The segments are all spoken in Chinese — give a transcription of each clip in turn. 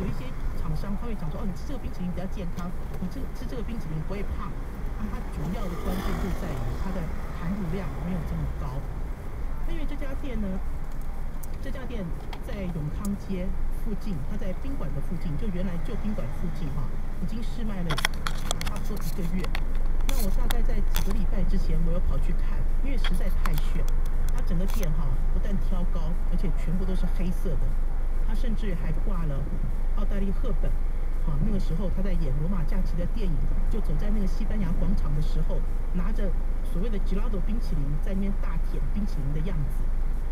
有一些厂商他会讲说：“哦，你吃这个冰淇淋比较健康，你吃吃这个冰淇淋不会胖。那它主要的关键就在于它的含乳量没有这么高。那因为这家店呢，这家店在永康街附近，它在宾馆的附近，就原来旧宾馆附近哈，已经试卖了差不多一个月。那我大概在几个礼拜之前，我又跑去看，因为实在太炫。它整个店哈，不但挑高，而且全部都是黑色的。他甚至还挂了澳大利赫本，啊，那个时候他在演《罗马假期》的电影，就走在那个西班牙广场的时候，拿着所谓的吉拉多冰淇淋在那边大舔冰淇淋的样子。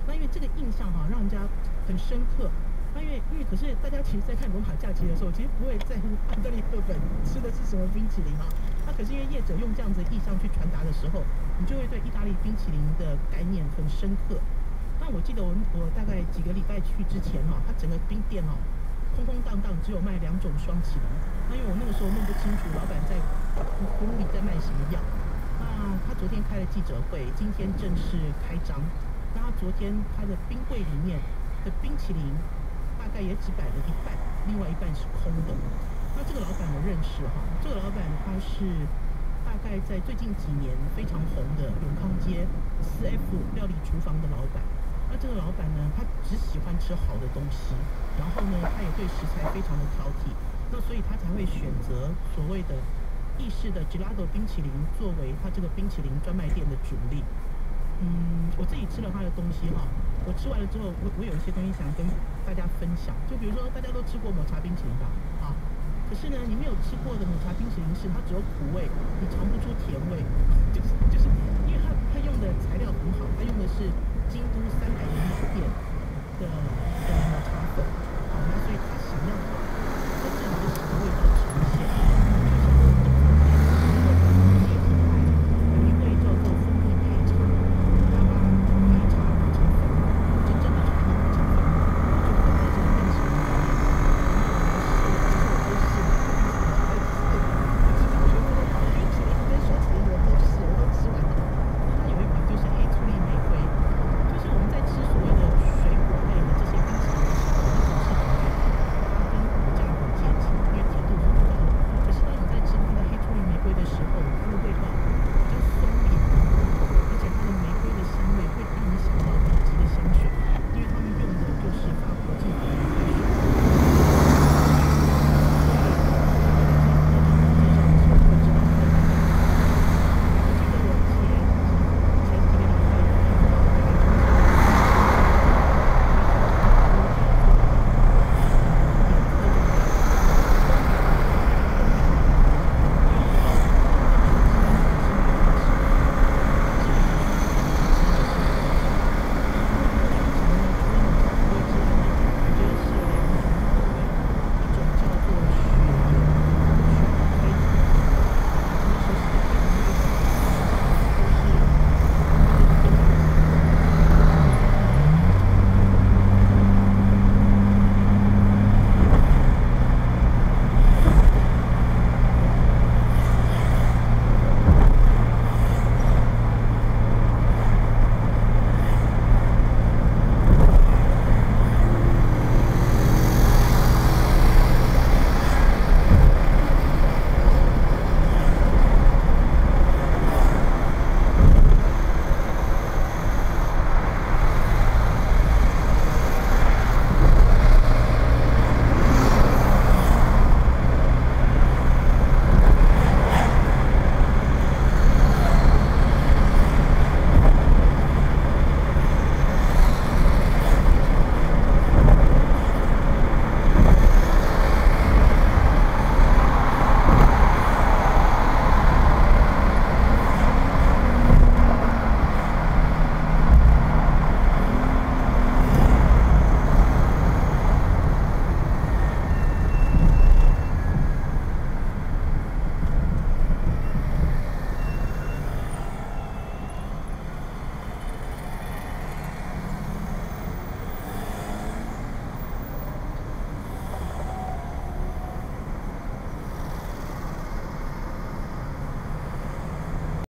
那因为这个印象哈，让人家很深刻。那因为因为可是大家其实在看《罗马假期》的时候，其实不会在乎澳大利赫本吃的是什么冰淇淋啊。那可是因为业者用这样子的意象去传达的时候。你就会对意大利冰淇淋的概念很深刻。那我记得我我大概几个礼拜去之前哈，它整个冰店哦空空荡荡，只有卖两种双淇淋。那因为我那个时候弄不清楚老板在葫芦里在卖什么药。那他昨天开了记者会，今天正式开张。那他昨天他的冰柜里面的冰淇淋大概也只摆了一半，另外一半是空的。那这个老板我认识哈，这个老板他是。大概在最近几年非常红的永康街四 F 料理厨房的老板，那这个老板呢，他只喜欢吃好的东西，然后呢，他也对食材非常的挑剔，那所以他才会选择所谓的意式的 Gelato 冰淇淋作为他这个冰淇淋专卖店的主力。嗯，我自己吃了他的东西哈，我吃完了之后，我我有一些东西想跟大家分享，就比如说大家都吃过抹茶冰淇淋吧，啊。可是呢，你没有吃过的抹茶冰淇淋是它只有苦味，你尝不出甜味，